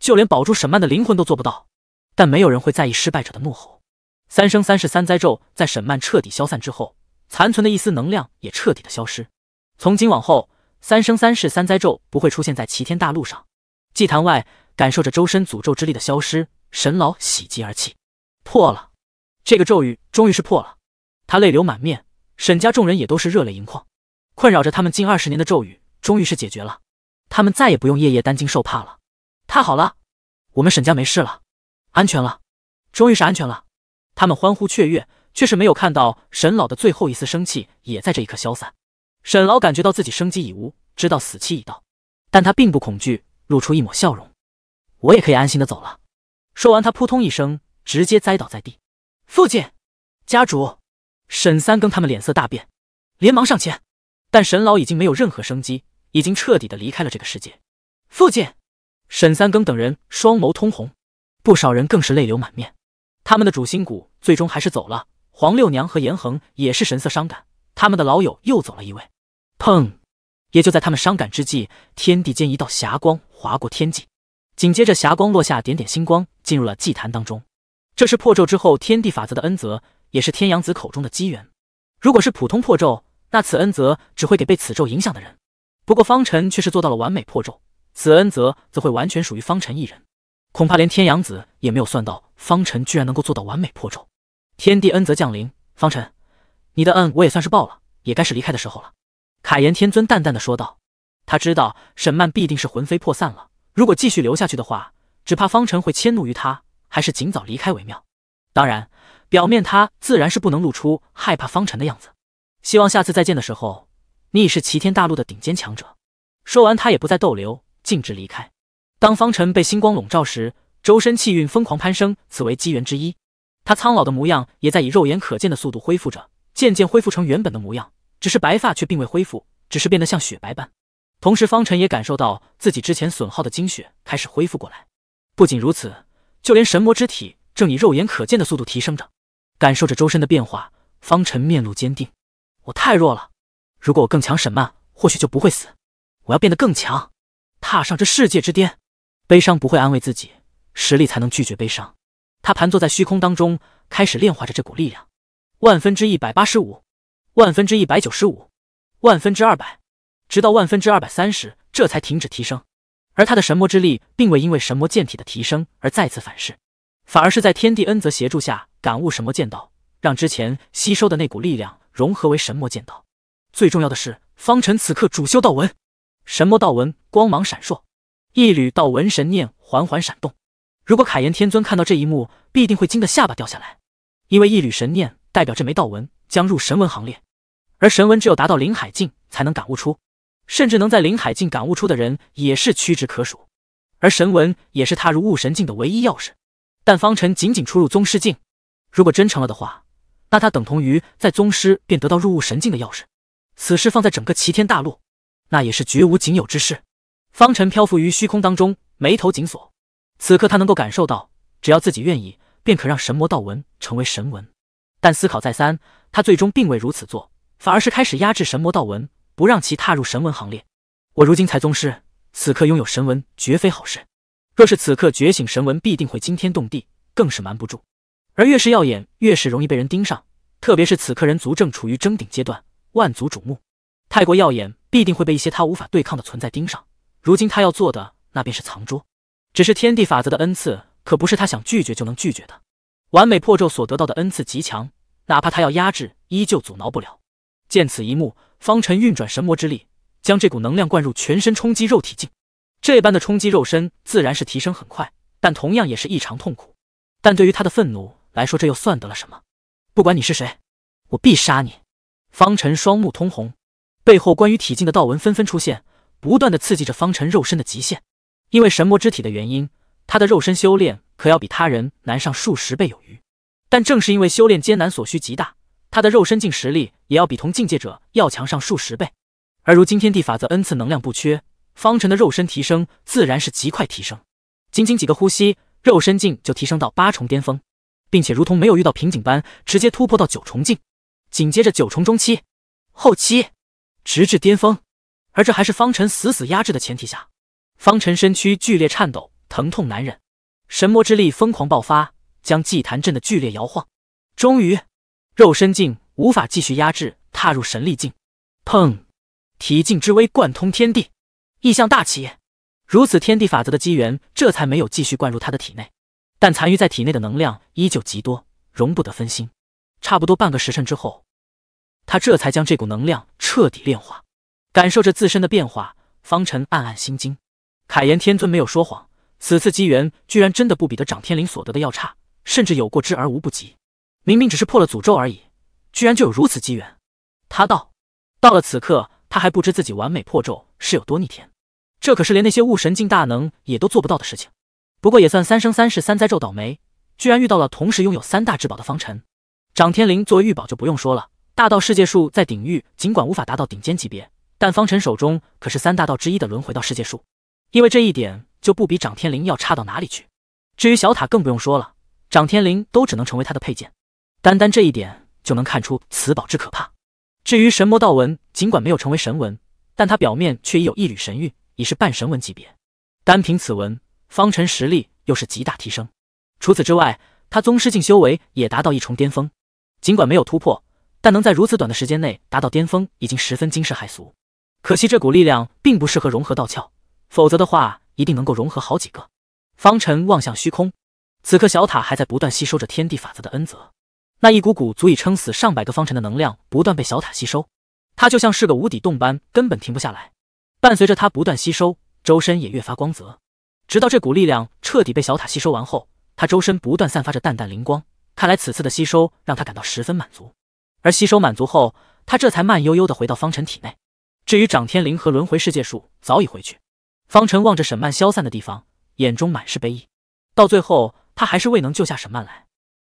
就连保住沈曼的灵魂都做不到。但没有人会在意失败者的怒吼。三生三世三灾咒在沈曼彻底消散之后，残存的一丝能量也彻底的消失。从今往后，三生三世三灾咒不会出现在齐天大陆上。祭坛外。感受着周身诅咒之力的消失，沈老喜极而泣。破了，这个咒语终于是破了。他泪流满面，沈家众人也都是热泪盈眶。困扰着他们近二十年的咒语终于是解决了，他们再也不用夜夜担惊受怕了。太好了，我们沈家没事了，安全了，终于是安全了。他们欢呼雀跃，却是没有看到沈老的最后一丝生气也在这一刻消散。沈老感觉到自己生机已无，知道死期已到，但他并不恐惧，露出一抹笑容。我也可以安心的走了。说完，他扑通一声，直接栽倒在地。父亲，家主，沈三更他们脸色大变，连忙上前，但沈老已经没有任何生机，已经彻底的离开了这个世界。父亲，沈三更等人双眸通红，不少人更是泪流满面。他们的主心骨最终还是走了，黄六娘和严恒也是神色伤感。他们的老友又走了一位。砰！也就在他们伤感之际，天地间一道霞光划过天际。紧接着，霞光落下，点点星光进入了祭坛当中。这是破咒之后天地法则的恩泽，也是天阳子口中的机缘。如果是普通破咒，那此恩泽只会给被此咒影响的人。不过方辰却是做到了完美破咒，此恩泽则会完全属于方辰一人。恐怕连天阳子也没有算到，方辰居然能够做到完美破咒。天地恩泽降临，方辰，你的恩我也算是报了，也该是离开的时候了。凯炎天尊淡淡的说道。他知道沈曼必定是魂飞魄散了。如果继续留下去的话，只怕方辰会迁怒于他，还是尽早离开为妙。当然，表面他自然是不能露出害怕方辰的样子。希望下次再见的时候，你已是齐天大陆的顶尖强者。说完，他也不再逗留，径直离开。当方辰被星光笼罩时，周身气运疯狂攀升，此为机缘之一。他苍老的模样也在以肉眼可见的速度恢复着，渐渐恢复成原本的模样。只是白发却并未恢复，只是变得像雪白般。同时，方辰也感受到自己之前损耗的精血开始恢复过来。不仅如此，就连神魔之体正以肉眼可见的速度提升着。感受着周身的变化，方辰面露坚定：“我太弱了，如果我更强，沈曼或许就不会死。我要变得更强，踏上这世界之巅。悲伤不会安慰自己，实力才能拒绝悲伤。”他盘坐在虚空当中，开始炼化着这股力量：万分之一百八十五，万分之一百九十五，万分之二百。直到万分之二百三十，这才停止提升。而他的神魔之力并未因为神魔剑体的提升而再次反噬，反而是在天地恩泽协助下感悟神魔剑道，让之前吸收的那股力量融合为神魔剑道。最重要的是，方辰此刻主修道文，神魔道文光芒闪烁，一缕道文神念缓缓闪动。如果凯炎天尊看到这一幕，必定会惊得下巴掉下来，因为一缕神念代表这枚道文将入神文行列，而神文只有达到灵海境才能感悟出。甚至能在灵海境感悟出的人也是屈指可数，而神文也是踏入悟神境的唯一钥匙。但方辰仅仅出入宗师境，如果真成了的话，那他等同于在宗师便得到入物神境的钥匙。此事放在整个齐天大陆，那也是绝无仅有之事。方辰漂浮于虚空当中，眉头紧锁。此刻他能够感受到，只要自己愿意，便可让神魔道文成为神文。但思考再三，他最终并未如此做，反而是开始压制神魔道文，不让其踏入神文行列。我如今才宗师，此刻拥有神文绝非好事。若是此刻觉醒神文，必定会惊天动地，更是瞒不住。而越是耀眼，越是容易被人盯上。特别是此刻人族正处于争顶阶段，万族瞩目，太过耀眼，必定会被一些他无法对抗的存在盯上。如今他要做的，那便是藏拙。只是天地法则的恩赐，可不是他想拒绝就能拒绝的。完美破咒所得到的恩赐极强，哪怕他要压制，依旧阻挠不了。见此一幕，方辰运转神魔之力，将这股能量灌入全身，冲击肉体境。这般的冲击肉身，自然是提升很快，但同样也是异常痛苦。但对于他的愤怒来说，这又算得了什么？不管你是谁，我必杀你！方辰双目通红，背后关于体境的道纹纷纷出现，不断的刺激着方辰肉身的极限。因为神魔之体的原因，他的肉身修炼可要比他人难上数十倍有余。但正是因为修炼艰难，所需极大，他的肉身境实力也要比同境界者要强上数十倍。而如今天地法则恩赐能量不缺，方辰的肉身提升自然是极快提升。仅仅几个呼吸，肉身境就提升到八重巅峰，并且如同没有遇到瓶颈般，直接突破到九重境，紧接着九重中期、后期，直至巅峰。而这还是方辰死死压制的前提下。方辰身躯剧烈颤抖，疼痛难忍，神魔之力疯狂爆发，将祭坛震得剧烈摇晃。终于，肉身境无法继续压制，踏入神力境。砰！体境之威贯通天地，异象大起。如此天地法则的机缘，这才没有继续灌入他的体内。但残余在体内的能量依旧极多，容不得分心。差不多半个时辰之后，他这才将这股能量彻底炼化。感受着自身的变化，方辰暗暗心惊。凯炎天尊没有说谎，此次机缘居然真的不比得掌天灵所得的要差，甚至有过之而无不及。明明只是破了诅咒而已，居然就有如此机缘。他道：“到了此刻，他还不知自己完美破咒是有多逆天，这可是连那些悟神境大能也都做不到的事情。不过也算三生三世三灾咒倒霉，居然遇到了同时拥有三大至宝的方辰。掌天灵作为玉宝就不用说了，大道世界树在鼎域尽管无法达到顶尖级别，但方辰手中可是三大道之一的轮回道世界树。”因为这一点就不比掌天灵要差到哪里去。至于小塔更不用说了，掌天灵都只能成为他的配件。单单这一点就能看出此宝之可怕。至于神魔道文，尽管没有成为神文，但它表面却已有一缕神韵，已是半神文级别。单凭此文，方辰实力又是极大提升。除此之外，他宗师境修为也达到一重巅峰。尽管没有突破，但能在如此短的时间内达到巅峰，已经十分惊世骇俗。可惜这股力量并不适合融合道窍。否则的话，一定能够融合好几个。方辰望向虚空，此刻小塔还在不断吸收着天地法则的恩泽，那一股股足以撑死上百个方辰的能量不断被小塔吸收，它就像是个无底洞般，根本停不下来。伴随着它不断吸收，周身也越发光泽，直到这股力量彻底被小塔吸收完后，他周身不断散发着淡淡灵光。看来此次的吸收让他感到十分满足。而吸收满足后，他这才慢悠悠的回到方辰体内。至于掌天灵和轮回世界树，早已回去。方辰望着沈曼消散的地方，眼中满是悲意。到最后，他还是未能救下沈曼来，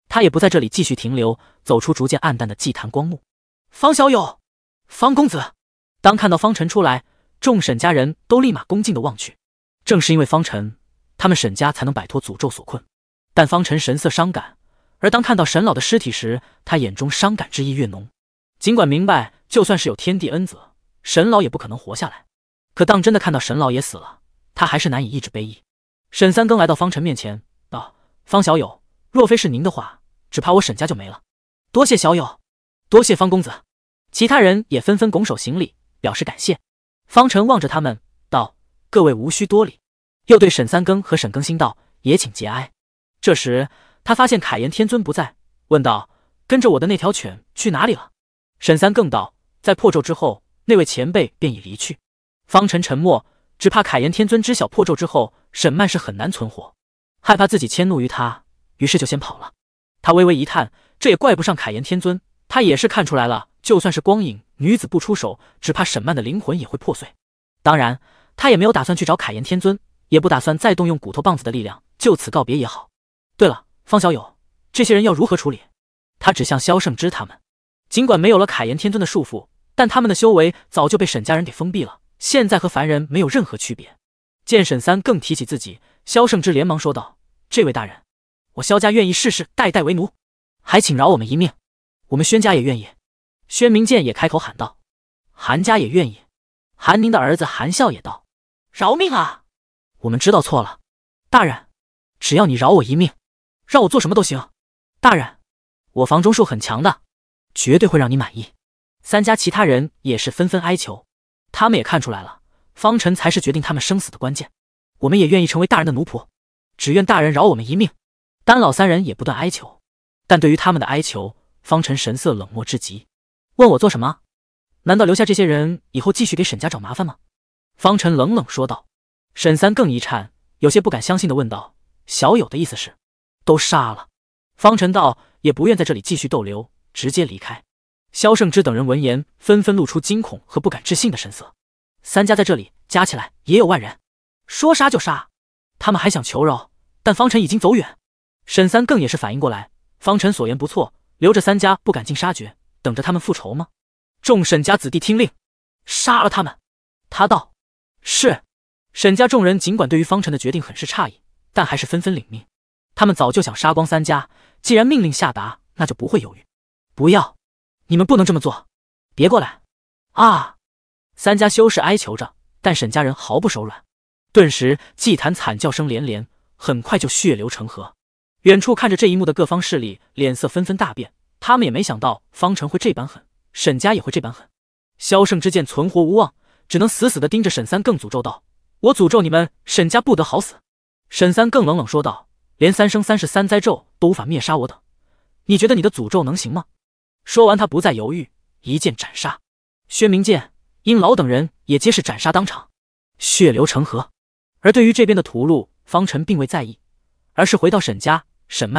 他也不在这里继续停留，走出逐渐暗淡的祭坛光幕。方小友，方公子。当看到方辰出来，众沈家人都立马恭敬的望去。正是因为方辰，他们沈家才能摆脱诅咒所困。但方辰神色伤感，而当看到沈老的尸体时，他眼中伤感之意越浓。尽管明白，就算是有天地恩泽，沈老也不可能活下来。可当真的看到沈老爷死了，他还是难以抑制悲意。沈三更来到方辰面前，道：“方小友，若非是您的话，只怕我沈家就没了。多谢小友，多谢方公子。”其他人也纷纷拱手行礼，表示感谢。方辰望着他们，道：“各位无需多礼。”又对沈三更和沈更新道：“也请节哀。”这时他发现凯炎天尊不在，问道：“跟着我的那条犬去哪里了？”沈三更道：“在破咒之后，那位前辈便已离去。”方辰沉默，只怕凯炎天尊知晓破咒之后，沈曼是很难存活，害怕自己迁怒于他，于是就先跑了。他微微一叹，这也怪不上凯炎天尊，他也是看出来了，就算是光影女子不出手，只怕沈曼的灵魂也会破碎。当然，他也没有打算去找凯炎天尊，也不打算再动用骨头棒子的力量，就此告别也好。对了，方小友，这些人要如何处理？他指向萧胜之他们。尽管没有了凯炎天尊的束缚，但他们的修为早就被沈家人给封闭了，现在和凡人没有任何区别。见沈三更提起自己，萧胜之连忙说道：“这位大人，我萧家愿意世世代代为奴，还请饶我们一命。我们宣家也愿意。”宣明剑也开口喊道：“韩家也愿意。”韩宁的儿子韩笑也道：“饶命啊！我们知道错了，大人，只要你饶我一命，让我做什么都行。大人，我房中术很强的，绝对会让你满意。”三家其他人也是纷纷哀求，他们也看出来了，方辰才是决定他们生死的关键。我们也愿意成为大人的奴仆，只愿大人饶我们一命。丹老三人也不断哀求，但对于他们的哀求，方辰神色冷漠至极，问我做什么？难道留下这些人以后继续给沈家找麻烦吗？方辰冷冷说道。沈三更一颤，有些不敢相信的问道：“小友的意思是，都杀了？”方辰道：“也不愿在这里继续逗留，直接离开。”萧胜之等人闻言，纷纷露出惊恐和不敢置信的神色。三家在这里加起来也有万人，说杀就杀。他们还想求饶，但方辰已经走远。沈三更也是反应过来，方辰所言不错，留着三家不赶尽杀绝，等着他们复仇吗？众沈家子弟听令，杀了他们！他道：“是。”沈家众人尽管对于方辰的决定很是诧异，但还是纷纷领命。他们早就想杀光三家，既然命令下达，那就不会犹豫。不要，你们不能这么做！别过来！啊！三家修士哀求着，但沈家人毫不手软。顿时祭坛惨叫声连连，很快就血流成河。远处看着这一幕的各方势力脸色纷纷大变，他们也没想到方辰会这般狠。沈家也会这般狠？萧胜之见存活无望，只能死死的盯着沈三更，诅咒道：“我诅咒你们沈家不得好死！”沈三更冷冷说道：“连三生三世三灾咒都无法灭杀我等，你觉得你的诅咒能行吗？”说完，他不再犹豫，一剑斩杀。薛明剑、殷老等人也皆是斩杀当场，血流成河。而对于这边的屠戮，方辰并未在意，而是回到沈家。沈曼。